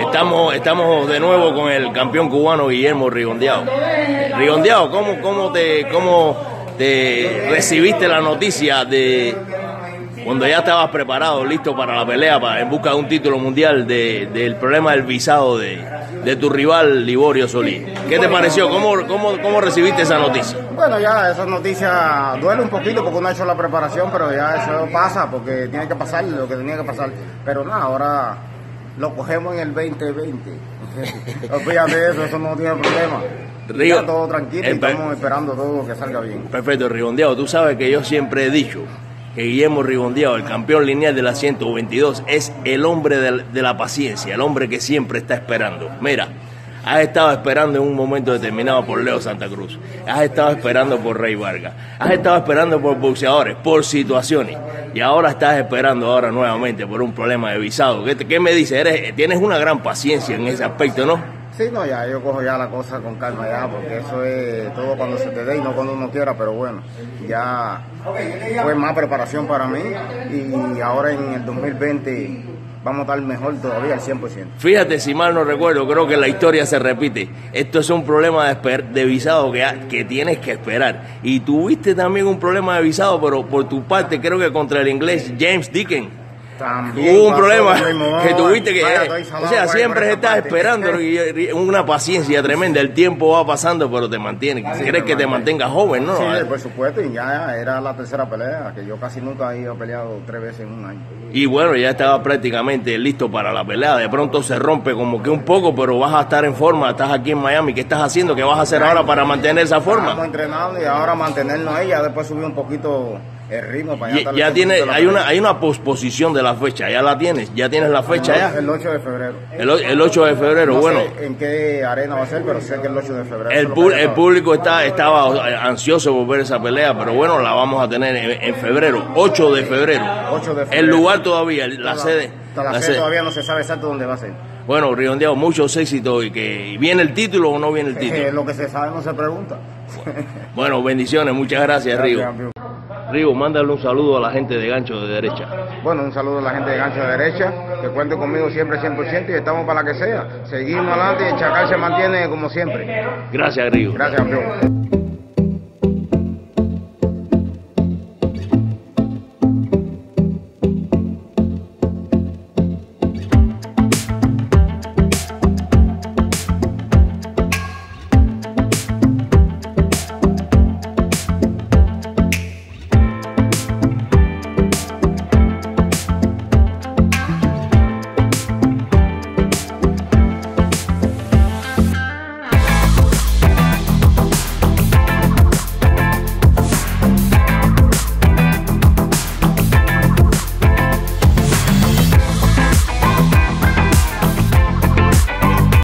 Estamos, estamos de nuevo con el campeón cubano Guillermo Rigondeado. Rigondeado, ¿cómo, cómo, te, ¿cómo te recibiste la noticia de cuando ya estabas preparado, listo para la pelea, para, en busca de un título mundial, de- del problema del visado de, de tu rival Liborio Solís? ¿Qué te pareció? ¿Cómo, cómo, cómo recibiste esa noticia? Bueno, ya esa noticia duele un poquito porque uno ha hecho la preparación, pero ya eso pasa porque tiene que pasar lo que tenía que pasar. Pero nada, ahora lo cogemos en el 2020. Olvídate de eso, eso no tiene problema. Río, Ya todo tranquilo y pe- estamos esperando todo que salga bien. Perfecto, Rigondeado. Tú sabes que yo siempre he dicho que Guillermo Rigondeado, el campeón lineal de la 122, es el hombre de, de la paciencia, el hombre que siempre está esperando. Mira, has estado esperando en un momento determinado por Leo Santa Cruz, has estado esperando por Rey Vargas, has estado esperando por boxeadores, por situaciones, y ahora estás esperando ahora nuevamente por un problema de visado. ¿Qué, qué me dices? Tienes una gran paciencia en ese aspecto, ¿no? Sí, no, ya, yo cojo ya la cosa con calma ya, porque eso es todo cuando se te dé y no cuando uno quiera, pero bueno, ya fue más preparación para mí y ahora en el 2020 vamos a estar mejor todavía al 100%. Fíjate, si mal no recuerdo, creo que la historia se repite. Esto es un problema de, de visado que, que tienes que esperar. Y tuviste también un problema de visado, pero por tu parte, creo que contra el inglés James Dickens. También Hubo un problema que tuviste que... Vaya, eh, o sea, siempre estás esperando y- una paciencia tremenda. El tiempo va pasando, pero te mantiene. Quieres que te mantengas joven, ¿no? Sí, por supuesto, y ya era la tercera pelea, que yo casi nunca había peleado tres veces en un año. Y bueno, ya estaba prácticamente listo para la pelea. De pronto se rompe como que un poco, pero vas a estar en forma. Estás aquí en Miami. ¿Qué estás haciendo? ¿Qué vas a hacer ahora para mantener esa Estamos forma? entrenando y ahora mantenernos ahí, ya después subir un poquito el ritmo para Ya, ya tiene, hay una, hay una posposición de la fecha. Ya la tienes. Ya tienes la fecha ya. El 8 de febrero. El, el 8 de febrero. No bueno, sé en qué arena va a ser, pero sé que el 8 de febrero. el, pu- el público está, estaba ansioso por ver esa pelea, pero bueno, la vamos a tener en, en febrero. 8 de febrero. 8 de El febrero. lugar todavía, la sede. La, la sede todavía no se sabe exacto dónde va a ser. Bueno, Riondeado, muchos éxitos y que viene el título o no viene el Eh, título. lo que se sabe no se pregunta. Bueno, bendiciones, muchas gracias, Río. Río, mándale un saludo a la gente de Gancho de Derecha. Bueno, un saludo a la gente de Gancho de Derecha, que cuente conmigo siempre 100% y estamos para la que sea. Seguimos adelante y el Chacal se mantiene como siempre. Gracias, Río. Gracias, campeón.